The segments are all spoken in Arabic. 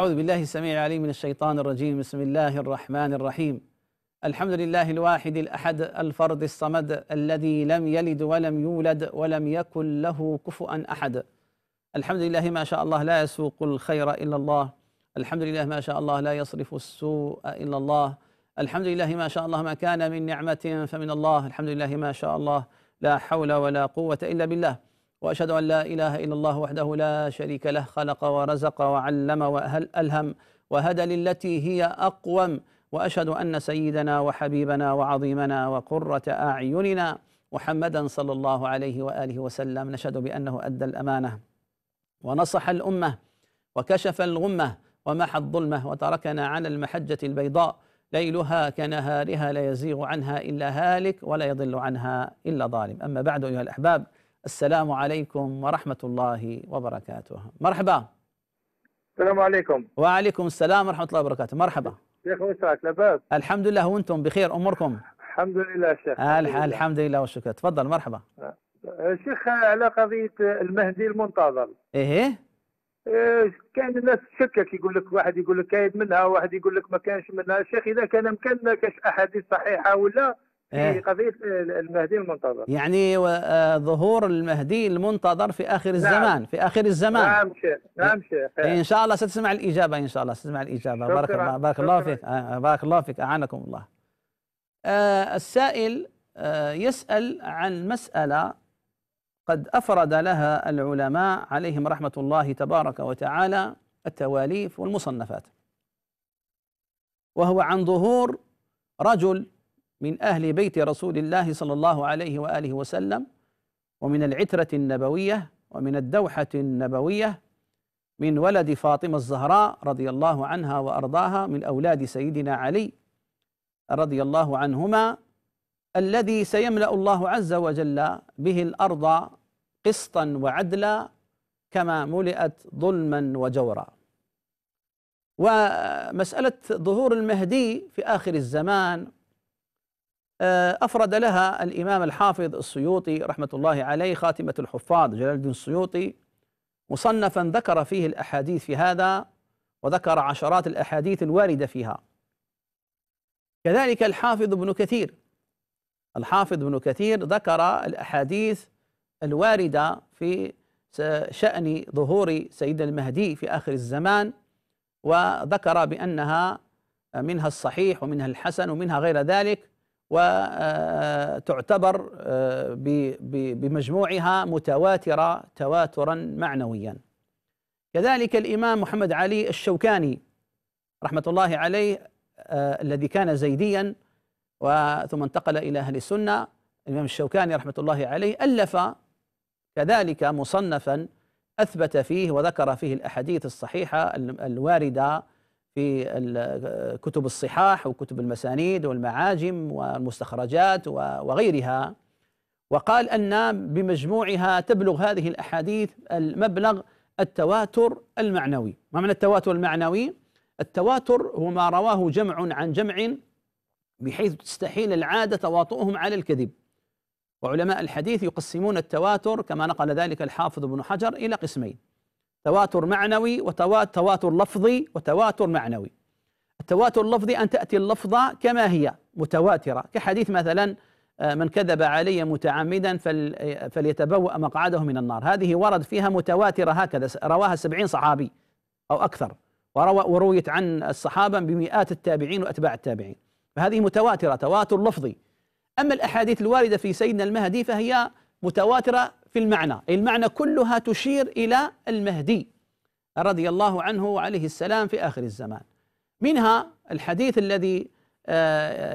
أعوذ بالله السميع العليم من الشيطان الرجيم. بسم الله الرحمن الرحيم. الحمد لله الواحد الأحد الفرد الصمد الذي لم يلد ولم يولد ولم يكن له كفؤا أحد. الحمد لله ما شاء الله لا يسوق الخير إلا الله. الحمد لله ما شاء الله لا يصرف السوء إلا الله. الحمد لله ما شاء الله ما كان من نعمة فمن الله. الحمد لله ما شاء الله لا حول ولا قوة إلا بالله. وأشهد أن لا إله إلا الله وحده لا شريك له خلق ورزق وعلم والهم وهدى للتي هي أقوم. وأشهد أن سيدنا وحبيبنا وعظيمنا وقرة أعيننا محمدا صلى الله عليه وآله وسلم. نشهد بأنه أدى الأمانة ونصح الأمة وكشف الغمة ومحى الظلمة وتركنا على المحجة البيضاء. ليلها كنهارها لا يزيغ عنها إلا هالك ولا يضل عنها إلا ظالم. أما بعد أيها الأحباب السلام عليكم ورحمة الله وبركاته. مرحبا. السلام عليكم. وعليكم السلام ورحمة الله وبركاته. مرحبا. شيخ وسعك لاباس؟ الحمد لله وأنتم بخير أموركم؟ الحمد لله شيخ. الح... الحمد لله والشكر. تفضل مرحبا. شيخ على قضية المهدي المنتظر. إيه؟ إيه، كان الناس تشكك يقول لك واحد يقول لك كاين منها واحد يقول لك ما كانش منها. شيخ إذا كان مكان كاش أحاديث صحيحة ولا في إيه. قضية المهدي المنتظر. يعني آه، ظهور المهدي المنتظر في آخر الزمان في آخر الزمان. نعم شيخ نعم شيخ. إن شاء الله ستسمع الإجابة إن شاء الله ستسمع الإجابة. بارك. الله بارك الله. فيك. آه، بارك الله فيك. أعانكم الله. آه، السائل آه، يسأل عن مسألة قد أفرد لها العلماء عليهم رحمة الله تبارك وتعالى التواليف والمصنفات. وهو عن ظهور رجل من أهل بيت رسول الله صلى الله عليه وآله وسلم ومن العترة النبوية ومن الدوحة النبوية من ولد فاطمة الزهراء رضي الله عنها وأرضاها من أولاد سيدنا علي رضي الله عنهما الذي سيملأ الله عز وجل به الأرض قسطا وعدلا كما ملئت ظلما وجورا. ومسألة ظهور المهدي في آخر الزمان أفرد لها الإمام الحافظ السيوطي رحمة الله عليه خاتمة الحفاظ جلال الدين السيوطي مصنفا ذكر فيه الأحاديث في هذا وذكر عشرات الأحاديث الواردة فيها. كذلك الحافظ ابن كثير. الحافظ ابن كثير ذكر الأحاديث الواردة في شأن ظهور سيد المهدي في آخر الزمان وذكر بأنها منها الصحيح ومنها الحسن ومنها غير ذلك. وتعتبر بمجموعها متواترة تواترا معنويا. كذلك الإمام محمد علي الشوكاني رحمة الله عليه الذي كان زيديا وثم انتقل إلى أهل السنة الإمام الشوكاني رحمة الله عليه ألف كذلك مصنفا أثبت فيه وذكر فيه الأحاديث الصحيحة الواردة في كتب الصحاح وكتب المسانيد والمعاجم والمستخرجات وغيرها. وقال أن بمجموعها تبلغ هذه الأحاديث المبلغ التواتر المعنوي. ما معنى التواتر المعنوي؟ التواتر هو ما رواه جمع عن جمع بحيث تستحيل العادة تواطؤهم على الكذب. وعلماء الحديث يقسمون التواتر كما نقل ذلك الحافظ ابن حجر إلى قسمين. تواتر معنوي وتواتر لفظي وتواتر معنوي. التواتر اللفظي أن تأتي اللفظة كما هي متواترة. كحديث مثلا من كذب علي متعمدا فليتبوأ مقعده من النار. هذه ورد فيها متواترة هكذا رواها سبعين صحابي أو أكثر. ورويت عن الصحابة بمئات التابعين وأتباع التابعين. فهذه متواترة تواتر لفظي. أما الأحاديث الواردة في سيدنا المهدي فهي متواترة في المعنى. المعنى كلها تشير إلى المهدي رضي الله عنه وعليه السلام في آخر الزمان. منها الحديث الذي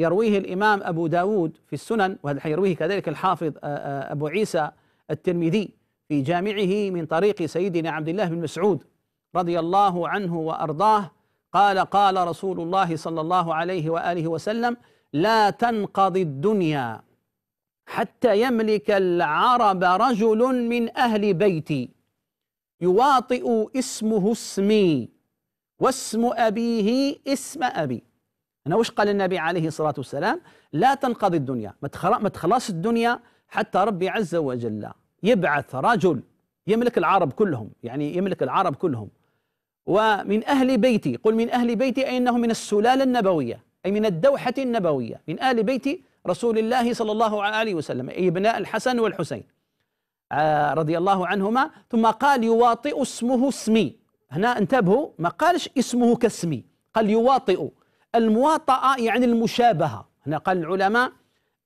يرويه الإمام أبو داود في السنن وهذا يرويه كذلك الحافظ أبو عيسى الترمذي في جامعه من طريق سيدنا عبد الله بن مسعود رضي الله عنه وأرضاه. قال قال رسول الله صلى الله عليه وآله وسلم لا تنقضي الدنيا. حتى يملك العرب رجل من أهل بيتي يواطئ اسمه اسمي واسم أبيه اسم أبي. أنا وش قال النبي عليه الصلاة والسلام؟ لا تنقضي الدنيا ما تخلص الدنيا حتى ربي عز وجل يبعث رجل يملك العرب كلهم يعني يملك العرب كلهم. ومن أهل بيتي قل من أهل بيتي أي أنه من السلالة النبوية أي من الدوحة النبوية من أهل بيت رسول الله صلى الله عليه وسلم ابناء الحسن والحسين آه، رضي الله عنهما. ثم قال يواطئ اسمه اسمي. هنا انتبهوا ما قالش اسمه كاسمي قال يواطئ. المواطأة يعني المشابهة. هنا قال العلماء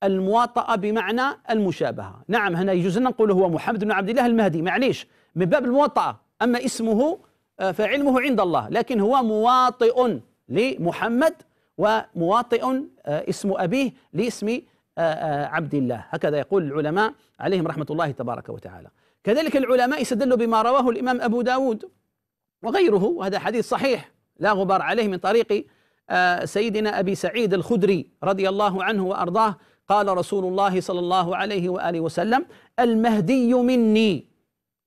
المواطأة بمعنى المشابهة. نعم هنا يجوز أن نقول هو محمد بن عبد الله المهدي. معليش من باب المواطأة أما اسمه آه، فعلمه عند الله لكن هو مواطئ لمحمد ومواطئ آه، اسم أبيه لاسم آه، عبد الله. هكذا يقول العلماء عليهم رحمة الله تبارك وتعالى. كذلك العلماء استدلوا بما رواه الإمام أبو داود وغيره وهذا حديث صحيح لا غبار عليه من طريق سيدنا أبي سعيد الخدري رضي الله عنه وأرضاه. قال رسول الله صلى الله عليه وآله وسلم المهدي مني.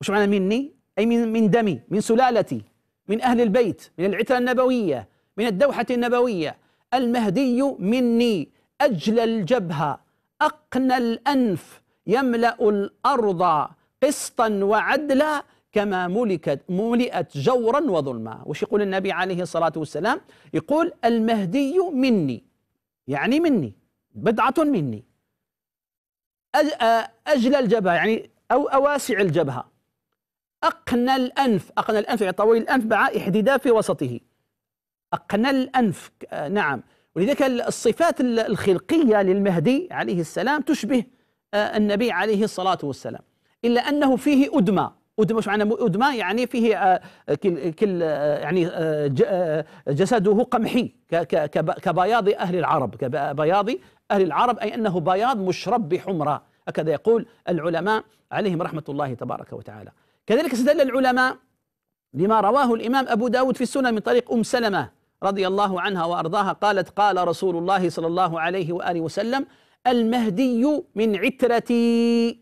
وش معنى مني؟ أي من, من دمي من سلالتي من أهل البيت من العترة النبوية من الدوحة النبوية. المهدي مني أجل الجبهة أقنى الأنف يملأ الأرض قسطا وعدلا كما ملكت ملئت جورا وظلما. وش يقول النبي عليه الصلاة والسلام؟ يقول المهدي مني يعني مني بضعة مني. أجل الجبهة يعني أو أواسع الجبهة. أقنى الأنف أقنى الأنف يعني طويل الأنف مع إحدادا في وسطه. أقنى الأنف. نعم. ولذلك الصفات الخلقية للمهدي عليه السلام تشبه آه، النبي عليه الصلاة والسلام. إلا أنه فيه أدمى أدمى معنى أدمى يعني فيه آه، كل, آه، يعني جسده قمحي كبياض أهل العرب. كبياض أهل العرب أي أنه بياض مشرب بحمرة. هكذا يقول العلماء عليهم رحمة الله تبارك وتعالى. كذلك استدل العلماء لما رواه الإمام أبو داود في السنة من طريق أم سلمة. رضي الله عنها وأرضاها قالت قال رسول الله صلى الله عليه وآله وسلم المهدي من عترتي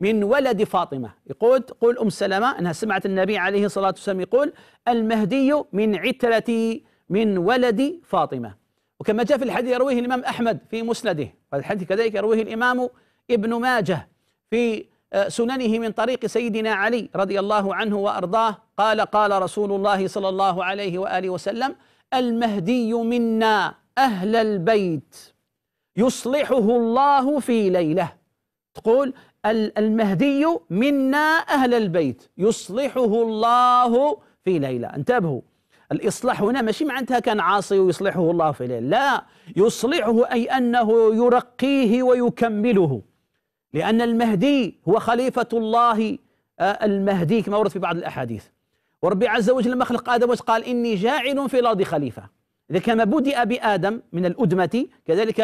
من ولد فاطمة. يقول تقول أم سلمة أنها سمعت النبي عليه الصلاة والسلام يقول المهدي من عترتي من ولد فاطمة. وكما جاء في الحديث يرويه الإمام أحمد في مسنده والحديث كذلك يرويه الإمام ابن ماجه في سننه من طريق سيدنا علي رضي الله عنه وأرضاه قال قال رسول الله صلى الله عليه وآله وسلم المهدي منا أهل البيت. يصلحه الله في ليلة. تقول المهدي منا أهل البيت. يصلحه الله في ليلة. انتبهوا. الإصلاح هنا ماشي معناتها كان عاصي ويصلحه الله في ليلة. لا. يصلحه أي أنه يرقيه ويكمله. لأن المهدي هو خليفة الله آه، المهدي كما ورد في بعض الأحاديث. وربي عز وجل لما خلق آدم قال إني جاعل في الأرض خليفة. إذا كما بدأ بآدم من الأدمة كذلك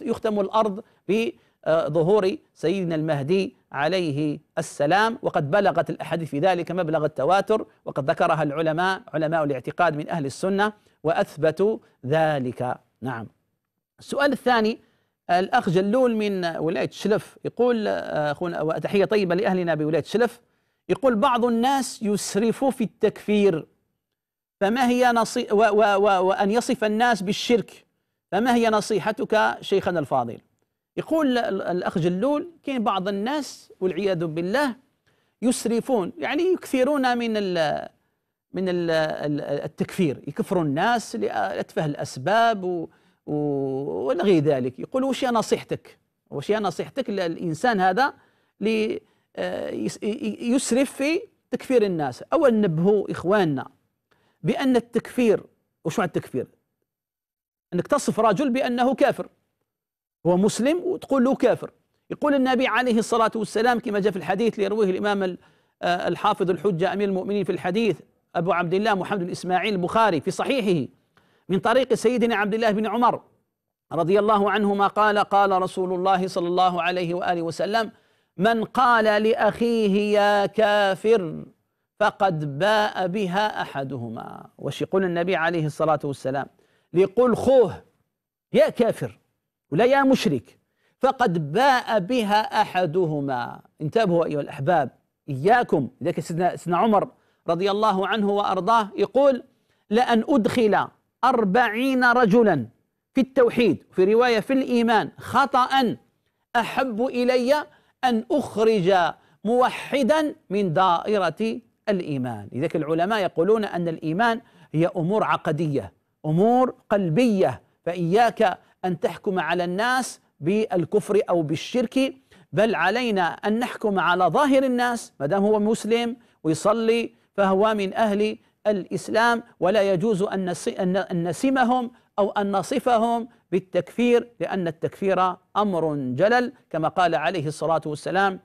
يختم الأرض بظهور سيدنا المهدي عليه السلام. وقد بلغت الأحاديث في ذلك مبلغ التواتر وقد ذكرها العلماء علماء الاعتقاد من أهل السنة وأثبتوا ذلك. نعم. السؤال الثاني الأخ جلول من ولاية شلف يقول آه، أخونا وتحية طيبة لأهلنا بولاية شلف. يقول بعض الناس يسرف في التكفير فما هي نصي و و و وأن يصف الناس بالشرك فما هي نصيحتك شيخنا الفاضل؟ يقول الأخ جلول كاين بعض الناس والعياذ بالله يسرفون يعني يكثرون من ال من ال التكفير يكفروا الناس لأتفه الأسباب ولا غير ذلك. يقول وش هي نصيحتك؟ وش هي نصيحتك للإنسان هذا يسرف في تكفير الناس. أولا نبهوا إخواننا بأن التكفير وش معنى التكفير؟ أنك تصف رجل بأنه كافر. هو مسلم وتقول له كافر. يقول النبي عليه الصلاة والسلام كما جاء في الحديث ليرويه الإمام آه، الحافظ الحجة أمير المؤمنين في الحديث أبو عبد الله محمد بن إسماعيل البخاري في صحيحه من طريق سيدنا عبد الله بن عمر رضي الله عنهما قال قال رسول الله صلى الله عليه وآله وسلم من قال لأخيه يا كافر فقد باء بها أحدهما. وش يقول النبي عليه الصلاة والسلام ليقول خوه يا كافر ولا يا مشرك فقد باء بها أحدهما. انتبهوا أيها الأحباب إياكم ذلك سيدنا عمر رضي الله عنه وأرضاه يقول لأن أدخل أربعين رجلا في التوحيد في رواية في الإيمان خطأ أحب إلي أن أخرج موحدا من دائرة الإيمان، لذلك العلماء يقولون أن الإيمان هي أمور عقدية، أمور قلبية، فإياك أن تحكم على الناس بالكفر أو بالشرك بل علينا أن نحكم على ظاهر الناس ما دام هو مسلم ويصلي فهو من أهل الإسلام. ولا يجوز أن نسمهم أو أن نصفهم بالتكفير لأن التكفير أمر جلل كما قال عليه الصلاة والسلام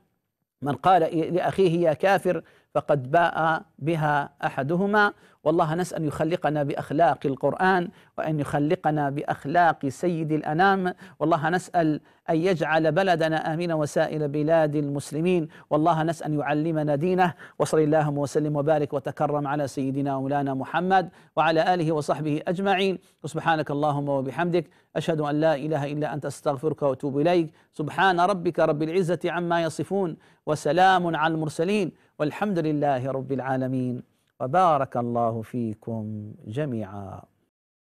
من قال لأخيه يا كافر فقد باء بها أحدهما. والله نسأل أن يخلقنا بأخلاق القرآن وأن يخلقنا بأخلاق سيد الأنام. والله نسأل أن يجعل بلدنا امنا وسائر بلاد المسلمين. والله نسأل أن يعلمنا دينه. وصل اللهم وسلم وبارك وتكرم على سيدنا ومولانا محمد وعلى آله وصحبه أجمعين. وسبحانك اللهم وبحمدك. أشهد أن لا إله إلا أنت. أستغفرك وأتوب إليك. سبحان ربك رب العزة عما يصفون. وسلام على المرسلين. والحمد لله رب العالمين. وبارك الله فيكم جميعا.